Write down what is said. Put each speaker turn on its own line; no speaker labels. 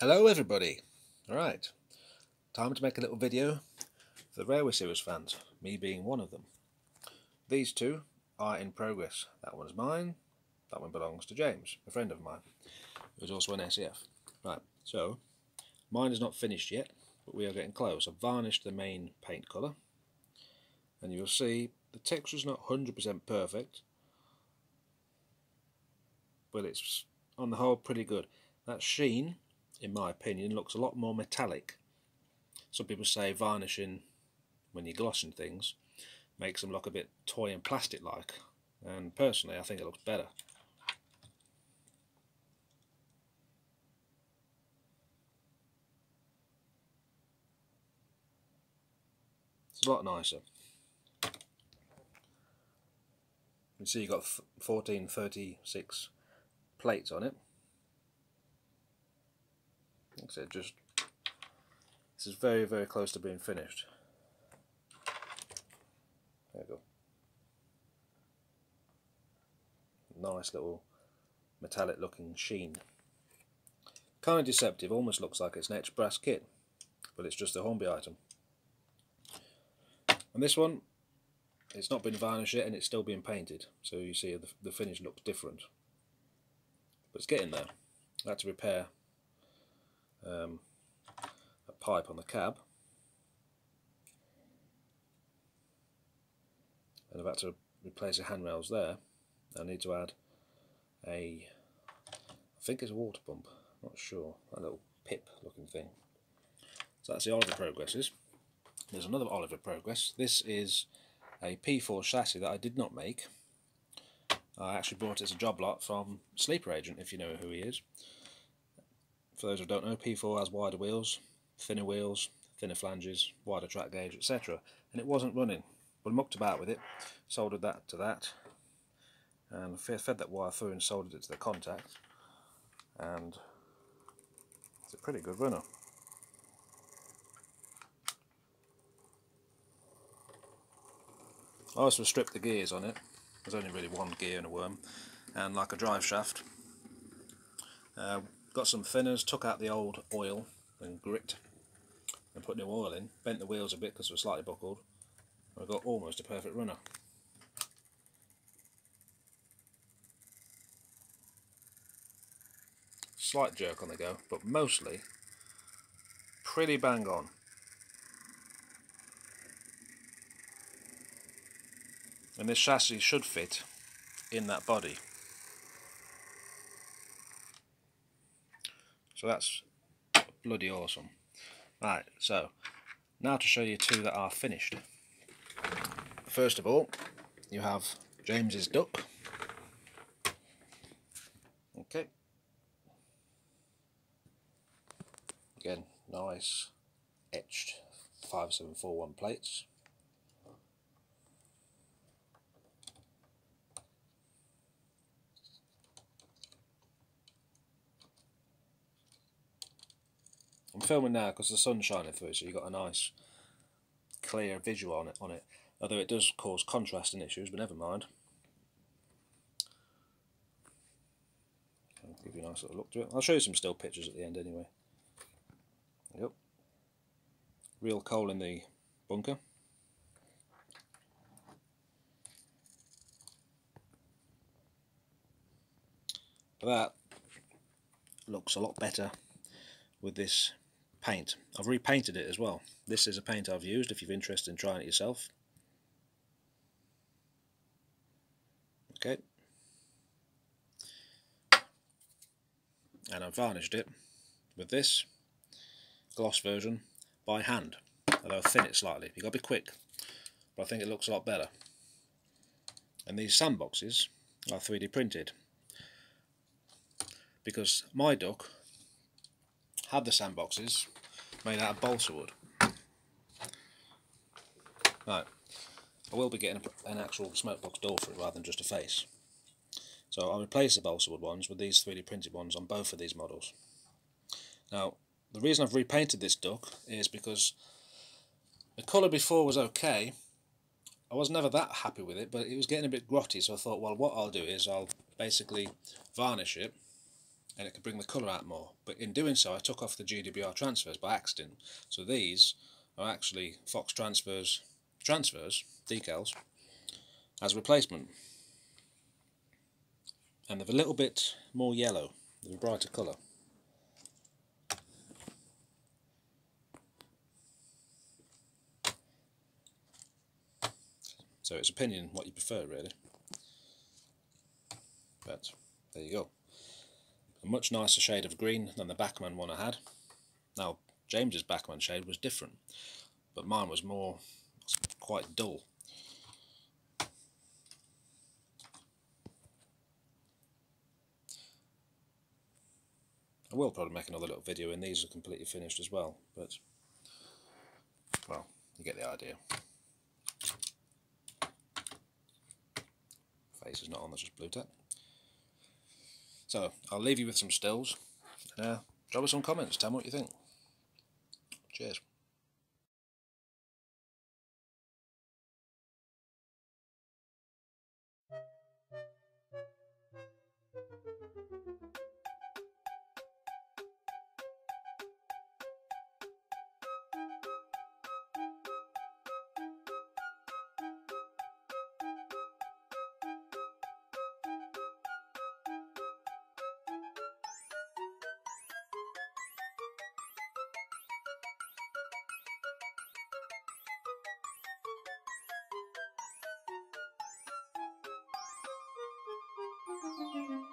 Hello everybody! Alright, time to make a little video for the Railway Series fans, me being one of them. These two are in progress. That one's mine, that one belongs to James, a friend of mine, who's also an SEF. Right, so, mine is not finished yet, but we are getting close. I've varnished the main paint colour, and you'll see the texture's not 100% perfect, but it's on the whole pretty good. That sheen in my opinion, looks a lot more metallic. Some people say varnishing, when you're glossing things, makes them look a bit toy and plastic like, and personally I think it looks better. It's a lot nicer. You see you've got 1436 plates on it. Like I said, just this is very very close to being finished. There we go. Nice little metallic looking sheen. Kind of deceptive, almost looks like it's an etched brass kit, but it's just a Hornby item. And this one, it's not been varnished yet and it's still being painted, so you see the, the finish looks different. But it's getting there. I had to repair um, a pipe on the cab. And I've had to replace the handrails there I need to add a I think it's a water pump not sure a little pip looking thing. So that's the Oliver Progresses. There's another Oliver Progress. This is a P4 chassis that I did not make. I actually bought it as a job lot from Sleeper Agent if you know who he is for those who don't know, P4 has wider wheels, thinner wheels, thinner flanges, wider track gauge, etc. And it wasn't running. But I mucked about with it, soldered that to that, and fed that wire through and soldered it to the contact. And it's a pretty good runner. I also stripped the gears on it. There's only really one gear in a worm, and like a drive shaft. Uh, got some thinners, took out the old oil and grit and put new oil in, bent the wheels a bit because they were slightly buckled, I got almost a perfect runner. Slight jerk on the go, but mostly pretty bang on. And this chassis should fit in that body. So that's bloody awesome. Right, so now to show you two that are finished. First of all, you have James's duck. Okay. Again, nice etched 5741 plates. I'm filming now because the sun's shining through, so you've got a nice clear visual on it. On it, although it does cause contrasting issues, but never mind. I'll give you a nice little look to it. I'll show you some still pictures at the end anyway. Yep. Real coal in the bunker. That looks a lot better with this paint. I've repainted it as well. This is a paint I've used if you're interested in trying it yourself. Okay. And I've varnished it with this gloss version by hand, although I thin it slightly. You've got to be quick, but I think it looks a lot better. And these sandboxes are 3D printed because my duck had the sandboxes made out of balsa wood. Right, I will be getting an actual smokebox door for it rather than just a face. So I'll replace the balsa wood ones with these 3D printed ones on both of these models. Now, the reason I've repainted this duck is because the colour before was okay. I was never that happy with it, but it was getting a bit grotty, so I thought, well, what I'll do is I'll basically varnish it and it could bring the colour out more. But in doing so I took off the GWR transfers by accident. So these are actually Fox transfers, transfers, decals, as replacement. And they're a little bit more yellow, they're a brighter colour. So it's opinion what you prefer really. But there you go. A much nicer shade of green than the Bachmann one I had. Now James's Bachmann shade was different, but mine was more quite dull. I will probably make another little video and these are completely finished as well, but well, you get the idea. Face is not on, that's just Blu Tack. So, I'll leave you with some stills. Uh, drop us some comments, tell me what you think. Cheers.
Música